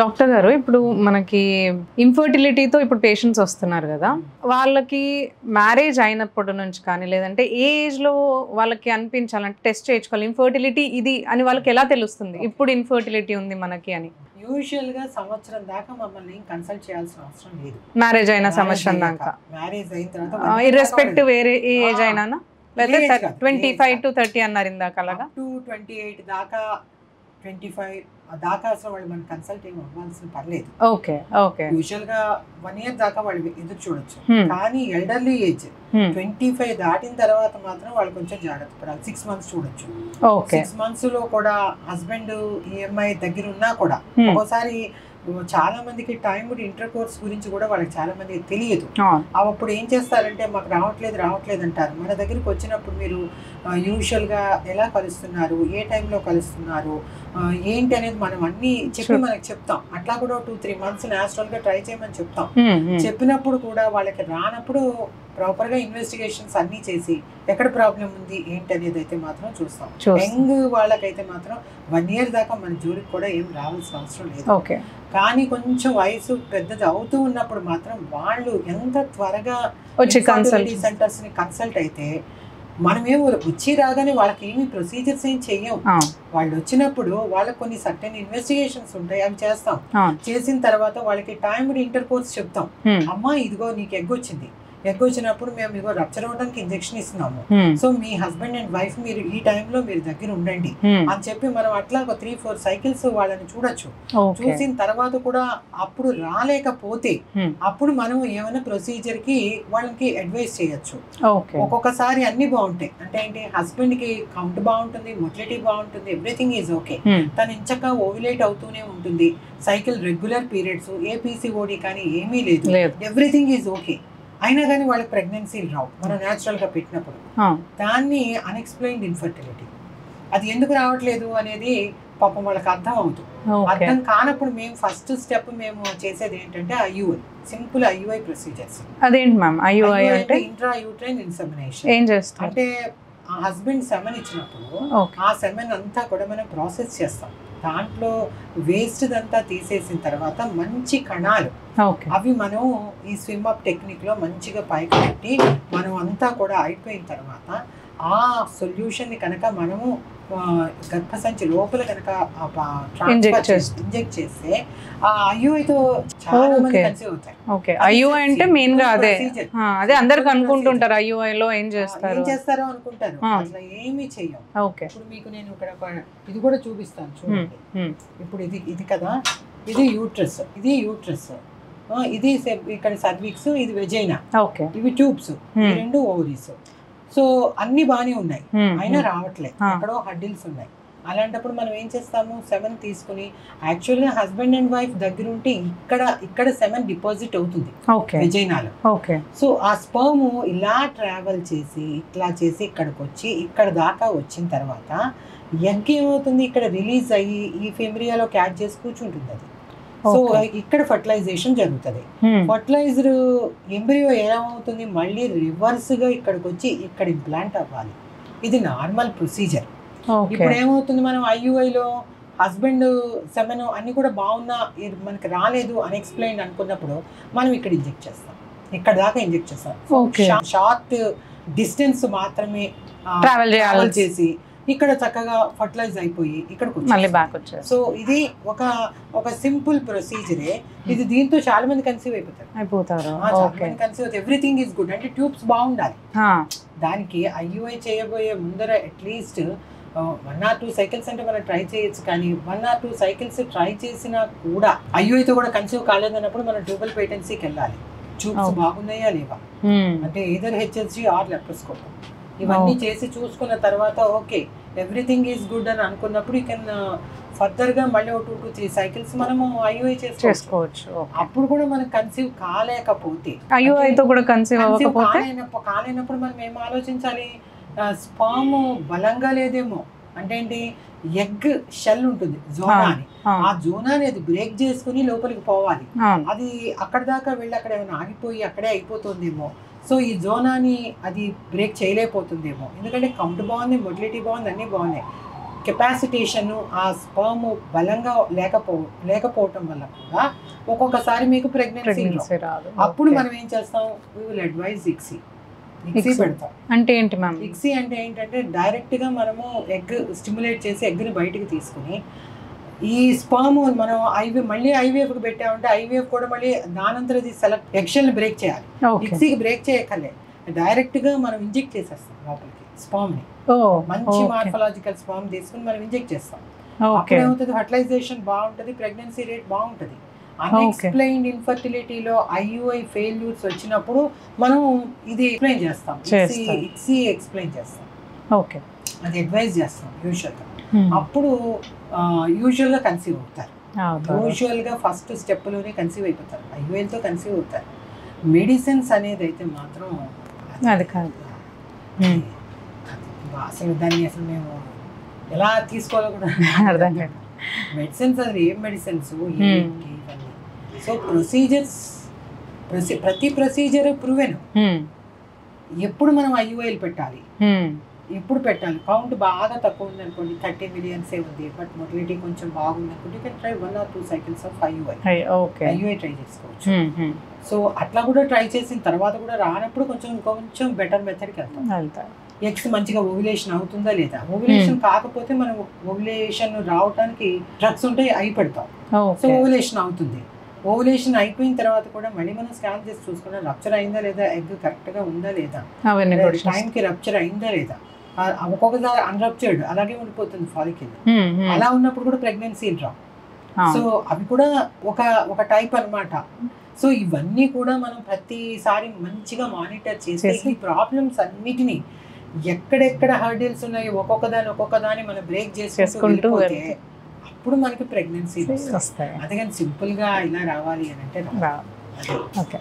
Doctor గారు ఇప్పుడు మనకి ఇన్ఫర్టిలిటీతో ఇప్పుడు పేషెంట్స్ వస్తున్నారు కదా వాళ్ళకి మ్యారేజ్ అయినప్పటి నుంచి కానీ లేదంటే ఏ ఏజ్లో వాళ్ళకి అనిపించాలంటే టెస్ట్ చేయించుకోవాలి. ఇన్ఫర్టిలిటీ ఇది అని వాళ్ళకి ఎలా తెలుస్తుంది? ఇప్పుడు ఇన్ఫర్టిలిటీ ఉంది మనకి అని. యూజువల్గా సంవత్సరం దాకా మమ్మల్ని కన్సల్ట్ చేయాల్సిన అవసరం లేదు. మ్యారేజ్ అయిన సంవత్సరం దాకా. మ్యారేజ్ అయిన తర్వాత ఇర్రెస్పెక్టివ్ వేరే ఏ ఏజ్. అయినా ట్వంటీ ఫైవ్. టు థర్టీ అన్నారు ఇందాక అలాగా? టు ట్వంటీ ఎయిట్ దాకా ట్వంటీ ఫైవ్ దాకా అసలు వాళ్ళు మనం కన్సల్ట్ ఏమి అవ్వాల్సిన పర్లేదు ఓకే ఓకే యూజువల్గా వన్ ఇయర్ దాకా వాళ్ళు ఎదురు చూడొచ్చు Hmm. కానీ ఎల్డర్లీ ఏజ్. ట్వంటీ ఫైవ్ దాటిన తర్వాత మాత్రం వాళ్ళు కొంచెం జాగ్రత్త పడాలి సిక్స్ మంత్స్ చూడొచ్చు సిక్స్ మంత్స్లో కూడా హస్బెండ్ ఈఎంఐ దగ్గర ఉన్నా కూడా Hmm. ఒక్కోసారి చాలా మందికి టైం ఇంటర్ కోర్స్ గురించి కూడా వాళ్ళకి చాలా మందికి తెలియదు. అప్పుడు ఏం చేస్తారంటే మాకు రావట్లేదు రావట్లేదు అంటారు. మన దగ్గరికి వచ్చినప్పుడు మీరు యూజువల్గా ఎలా కలుస్తున్నారు? ఏ టైంలో కలుస్తున్నారు? ఏంటి అనేది మనం అన్ని చెప్పి. మనకి చెప్తాం. అట్లా కూడా టూ త్రీ మంత్స్గా ట్రై చేయమని చెప్తాం. Hmm, hmm. చెప్పినప్పుడు కూడా వాళ్ళకి రానప్పుడు ప్రాపర్గా ఇన్వెస్టిగేషన్స్ అన్నీ చేసి ఎక్కడ ప్రాబ్లం ఉంది ఏంటి అనేది అయితే మాత్రం చూస్తాం. యంగ్ వాళ్ళకైతే మాత్రం వన్ ఇయర్ దాకా మన జోలికి కూడా ఏం రావాల్సిన అవసరం లేదు. కానీ కొంచెం వయసు పెద్దది అవుతూ ఉన్నప్పుడు మాత్రం వాళ్ళు ఎంత త్వరగా సెంటర్స్ని కన్సల్ట్ అయితే మనమేమో వచ్చి రాగానే వాళ్ళకి ఏమి ప్రొసీజర్స్ ఏం చెయ్యం. వాళ్ళు వచ్చినప్పుడు వాళ్ళకి కొన్ని సర్టెన్ ఇన్వెస్టిగేషన్స్ ఉంటాయి అవి చేస్తాం. చేసిన తర్వాత వాళ్ళకి టైం ఇంటర్ కోర్స్ చెప్తాం అమ్మా ఇదిగో నీకు ఎగ్ ఎగ్ వచ్చినప్పుడు మేము ఇదిగో రప్చర్ అవ్వడానికి ఇంజెక్షన్ ఇస్తున్నాము. సో మీ హస్బెండ్ అండ్ వైఫ్ మీరు ఈ టైంలో మీరు దగ్గర ఉండండి. అని చెప్పి మనం అట్లా ఒక త్రీ ఫోర్ సైకిల్స్ వాళ్ళని చూడొచ్చు. చూసిన తర్వాత కూడా అప్పుడు రాలేకపోతే Hmm. అప్పుడు మనం ఏమైనా ప్రొసీజర్కి వాళ్ళకి అడ్వైస్ చేయొచ్చు. ఒక్కొక్కసారి అన్ని బాగుంటాయి. అంటే ఏంటి? హస్బెండ్కి కౌంట్ బాగుంటుంది మొటిలిటీ బాగుంటుంది ఎవ్రీథింగ్ ఈజ్ ఓకే తను ఇంచక్క ఓవిలేట్ అవుతూనే ఉంటుంది. సైకిల్ రెగ్యులర్ పీరియడ్స్ ఏ పీసీఓడి కానీ ఏమీ లేదు. ఎవ్రీథింగ్ ఈజ్ ఓకే అయినా కానీ వాళ్ళకి ప్రెగ్నెన్సీలు రావు. మనం natural గా పెట్టినప్పుడు. దాన్ని అన్ఎక్స్ప్లెయిన్డ్ ఇన్ఫర్టిలిటీ అది ఎందుకు రావట్లేదు అనేది పాపం వాళ్ళకి అర్థం అవుతుంది. అర్థం కానప్పుడు మేము ఫస్ట్ స్టెప్ మేము చేసేది ఏంటంటే ఐయుఐ సింపుల్ ఐయుఐ ప్రొసీజర్స్ అదేంటి మ్యామ్ అయ్యో అంటే ఇంట్రా యూట్రైన్ ఇన్సమినేషన్ ఏం చేస్తారు? అంటే హస్బెండ్ సెమెన్ ఇచ్చినప్పుడు ఆ సెమెన్ అంతా కూడా మనం ప్రాసెస్ చేస్తాం. దాంట్లో వేస్ట్ అంతా తీసేసిన తర్వాత మంచి కణాలు అవి మనం ఈ స్విమ్ అప్ టెక్నిక్లో మంచిగా పైకి పెట్టి మనం అంతా కూడా అయిపోయిన తర్వాత ఆ సొల్యూషన్ని కనుక మనము గర్భసంచి లోపల కనుక. ఇంజెక్ట్ చేస్తే ఆ ఐయుఐతో చాలా మంది. కన్సీవ్ అవుతాయి ఓకే. అయ్యో అంటే మెయిన్గా అదే. అదే అందరికి అనుకుంటుంటారు అయ్యో లో ఏం చేస్తారు ఏం చేస్తారో అనుకుంటారు. అట్లా ఏమీ చెయ్యం ఓకే. ఇప్పుడు మీకు నేను ఇక్కడ ఇది కూడా చూపిస్తాను చూడండి. ఇప్పుడు ఇది ఇది కదా. ఇది యూట్రస్ ఇది యూట్రస్ ఇది ఇక్కడ సర్వీక్స్ ఇది వెజైనా ఓకే. ఇవి ట్యూబ్స్ రెండు ఓవరీస్ సో అన్ని బాగానే ఉన్నాయి. అయినా. రావట్లేదు. ఎక్కడో హడ్డిల్స్ ఉన్నాయి. అలాంటప్పుడు మనం ఏం చేస్తాము? సెవెన్ తీసుకుని యాక్చువల్గా హస్బెండ్ అండ్ వైఫ్ దగ్గర ఉంటే ఇక్కడ ఇక్కడ సెవెన్ డిపాజిట్ అవుతుంది. ఓకే. వెజైనాలో ఓకే. సో ఆ స్పర్మ్ ఇలా ట్రావెల్ చేసి ఇట్లా చేసి ఇక్కడికి వచ్చి ఇక్కడ దాకా వచ్చిన తర్వాత ఎగ్ ఏమవుతుంది? ఇక్కడ రిలీజ్ అయ్యి ఈ ఫెమిరియాలో క్యాచ్ చేసి కూర్చుంటుంది అది. సో. ఇక్కడ ఫర్టిలైజేషన్ జరుగుతుంది. ఫర్టిలైజర్ ఎంబ్రియో ఏమవుతుంది మళ్ళీ రివర్స్గా ఇక్కడికి వచ్చి ఇక్కడ ఇంప్లాంట్ అవ్వాలి. ఇది నార్మల్ ప్రొసీజర్. ఇప్పుడు ఏమవుతుంది? మనం ఐయుఐలో హస్బెండ్ సెవెన్ అన్ని కూడా బాగున్నా మనకి రాలేదు అన్ఎక్స్ప్లెయిన్ అనుకున్నప్పుడు మనం ఇక్కడ ఇంజెక్ట్ చేస్తాం. ఇక్కడ దాకా ఇంజెక్ట్ చేస్తాం. షార్ట్ డిస్టెన్స్ మాత్రమే travel చేసి ఇక్కడ చక్కగా ఫర్టిలైజ్ అయిపోయి ఇక్కడికి మళ్ళీ. బ్యాక్ వచ్చేసి సో ఇది ఒక ఒక సింపుల్ ప్రొసీజరే ఇది దీంతో చాలా మంది కన్సీవ్ అయిపోతారు. అయిపోతారు. కన్సీవ్ అవుతారు. ఎవ్రీథింగ్ ఈజ్ గుడ్ అంటే ట్యూబ్స్ బాగుండాలి. దానికి ఐయుఐ చేయబోయే ముందర at least one or two cycles అంటే మనం ట్రై చేయొచ్చు. కానీ one or two cycles try చేసినా కూడా ఐయుఐతో కూడా కన్సీవ్ కాలేదన్నప్పుడు మనం ట్యూబల్ పేటెన్సీకి వెళ్ళాలి. Tubes Okay. బాగున్నాయా లేవా? హ్మ్. అంటే ఏదర్ హెచ్ఎస్జి ఆర్ లెప్రోస్కోప్ ఇవన్నీ Okay. చేసి చూసుకున్న తర్వాత ఓకే ఎవ్రీథింగ్ ఈజ్ గుడ్ అని అనుకున్నప్పుడు ఈ కెన్ ఫర్దర్గా మళ్ళీ ఒక టూ టు త్రీ సైకిల్స్ మనము ఐయుఐ చేసుకోవచ్చు. అప్పుడు కూడా మనం కన్సీవ్ కాలేకపోతే అయితే కూడా కన్సీవ్ కాలేనప్పుడు కాలేనప్పుడు మనం ఏం ఆలోచించాలి? స్పామ్ బలంగా లేదేమో. అంటే ఏంటి? ఎగ్ షెల్ ఉంటుంది జోనా అని. ఆ, జోనా అనేది బ్రేక్ చేసుకుని లోపలికి పోవాలి. అది అక్కడ దాకా వెళ్ళి అక్కడ ఏమైనా ఆగిపోయి అక్కడే అయిపోతుందేమో. సో ఈ జోనాని అది బ్రేక్ చేయలేకపోతుందేమో. ఎందుకంటే కౌంట్ బాగుంది మొటిలిటీ బాగుంది అన్నీ బాగున్నాయి. కెపాసిటేషన్ ఆ స్పర్మ్ బలంగా లేకపో లేకపోవటం వల్ల కూడా ఒక్కొక్కసారి మీకు ప్రెగ్నెన్సీ రాదు. అప్పుడు. మనం ఏం చేస్తాం? We will advise ICSI ICSI. పెడతాం. అంటే ఏంటి మ్యామ్? ఇక్సీ అంటే ఏంటంటే డైరెక్ట్గా మనము ఎగ్ స్టిమ్యులేట్ చేసి ఎగ్ని బయటికి తీసుకుని ఈ స్పర్మ్ మనం ఐవీ మళ్ళీ ఐవీఎఫ్ పెట్టామంటే ఐవీఎఫ్ కూడా మళ్ళీ దానంతరం ఇది సెలెక్ట్ ఎగ్షెల్ బ్రేక్ చేయాలి. మిక్సీకి బ్రేక్ చేయక్కర్లే. డైరెక్ట్గా మనం ఇంజెక్ట్ చేసేస్తాం లోపలికి స్పామ్ని మంచి మార్ఫలాజికల్ స్పామ్ తీసుకుని మనం ఇంజెక్ట్ చేస్తాం. ఓకే. అప్పుడు ఏమవుతుంది ఫర్టిలైజేషన్ బాగుంటుంది ప్రెగ్నెన్సీ రేట్ బాగుంటుంది. అన్ఎక్స్ప్లెయిన్డ్ ఇన్ఫర్టిలిటీలో ఐయుఐ ఫెయిల్యూర్స్ వచ్చినప్పుడు మనం ఇది ఎక్స్ప్లెయిన్ చేస్తాం. చేస్తాం. ఇక్సీ ఎక్స్ప్లెయిన్ చేస్తాం. ఓకే. అది అడ్వైజ్ చేస్తాం యూజువల్గా అప్పుడు యూజువల్గా కన్సీవ్ అవుతారు. యూజువల్గా ఫస్ట్ స్టెప్లోనే కన్సీవ్ అయిపోతారు. ఐయుఐలతో కన్సీవ్ అవుతారు. మెడిసిన్స్ అనేది అయితే మాత్రం అది కాదు. అసలు దాన్ని అసలు మేము ఎలా తీసుకోవాలో కూడా అర్థం కాదు. మెడిసిన్స్ అది ఏం మెడిసిన్స్ సో ప్రొసీజర్స్ ప్రతి ప్రొసీజర్ ప్రూవెన్ ఎప్పుడు మనం ఐయుఐలు పెట్టాలి? ఎప్పుడు పెట్టాలి కౌంట్ బాగా తక్కువ ఉంది అనుకోండి థర్టీ మిలియన్స్ ఏ ఉంది. బట్ మొటిలిటీ కొంచెం బాగుంది you can try one or two cycles of IUI okay. IUI try చేసుకోవచ్చు. సో అట్లా కూడా ట్రై చేసిన తర్వాత కూడా రానప్పుడు కొంచెం కొంచెం బెటర్ మెథడ్కి వెళ్తాం. ఎగ్స్ మంచిగా ఓవ్యులేషన్ అవుతుందా లేదా? ఓవ్యులేషన్ కాకపోతే మనం ఓవ్యులేషన్ రావడానికి డ్రగ్స్ ఉంటే అయి పెడతాం. So okay. ఓవ్యులేషన్ అవుతుంది. ఓవ్యులేషన్ అయిపోయిన తర్వాత కూడా మళ్ళీ మనం స్కాన్ చేసి చూసుకున్నా రప్చర్ అయిందా లేదా? ఎగ్ కరెక్ట్గా ఉందా లేదా? టైంకి రప్చర్ అయిందా లేదా? ఒక్కొక్కసారి అన్రప్చర్డ్ అలాగే ఉండిపోతుంది ఫాలికిల్. అలా ఉన్నప్పుడు కూడా ప్రెగ్నెన్సీ డ్రా సో అవి కూడా ఒక ఒక టైప్ అన్నమాట సో ఇవన్నీ కూడా మనం ప్రతిసారి మంచిగా మానిటర్ చేసి. ఈ ప్రాబ్లమ్స్ అన్నిటినీ ఎక్కడెక్కడ హర్డిల్స్ ఉన్నాయి ఒక్కొక్క దాని ఒక్కొక్క దాని మనం బ్రేక్ చేసుకుంటూ. అప్పుడు మనకి ప్రెగ్నెన్సీ వస్తాయి అందుకని సింపుల్గా ఇలా రావాలి అని అంటే. ఓకే